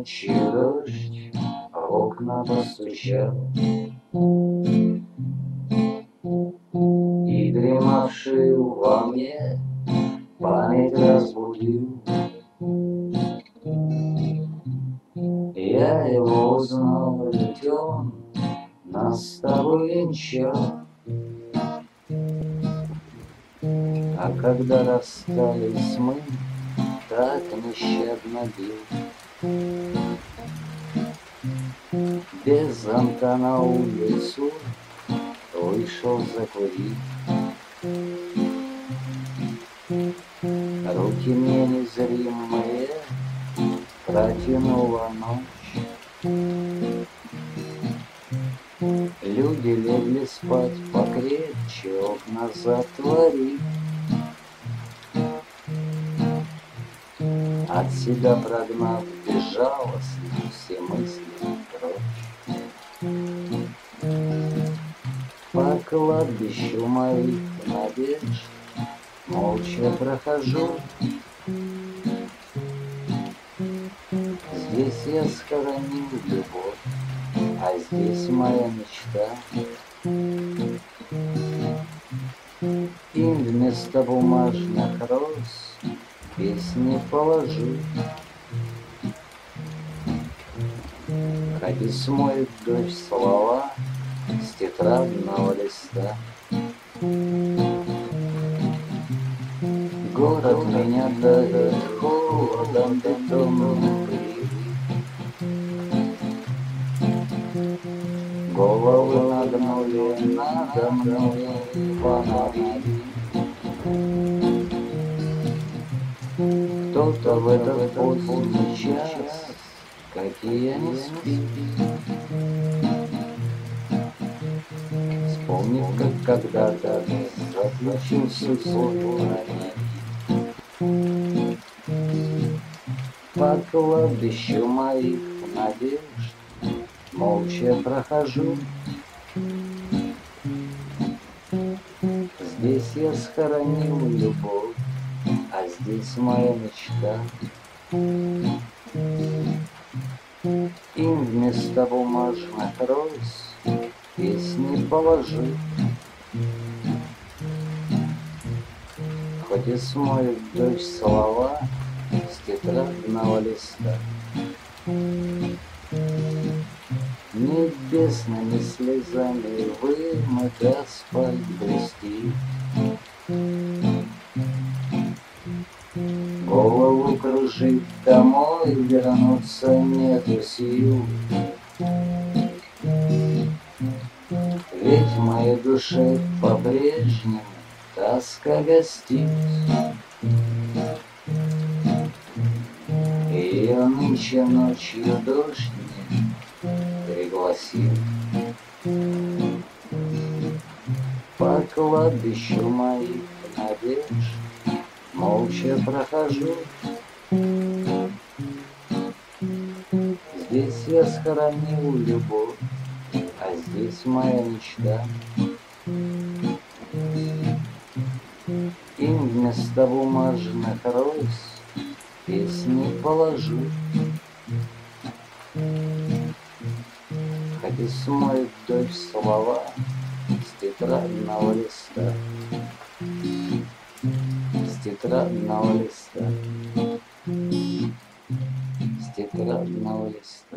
Ночью дождь в окна постучал И дремавший во мне память разбудил. Я его узнал, ведь он нас с тобой венчал. А когда расстались мы, так нещадно бил. Без зонта на улицу вышел закурить. Руки мне незримые протянула ночь. Люди легли спать покрепче, окна затворить. От себя прогнав безжалостно все мысли кладбищу моих надежд молча прохожу. Здесь я схоронил любовь, а здесь моя мечта. И вместо бумажных роз песни положу. Ходи смоет дождь слова тетрадного листа. Город меня давит холодом бетонным Головы нагнули надо мной фонари. Кто-то в этот поздний час, какие они спит. Вспомнив, как когда-то заключился сон По кладбищу моих надежд молча прохожу. Здесь я схоронил любовь, а здесь моя мечта. И вместо бумажных роз песни положу. Хоть и смоет дождь слова с тетрадного листа. Небесными слезами вымыт асфальт блестит. Голову кружит домой, вернуться нету сил. Ведь в моей душе по-прежнему тоска гостит. Ее нынче ночью дождь пригласил. По кладбищу моих надежд молча прохожу. Здесь я схоронил любовь, здесь моя мечта. И вместо бумажных роз песни положу. Хоть и смоет дождь слова с тетрадного листа с тетрадного листа, с тетрадного листа.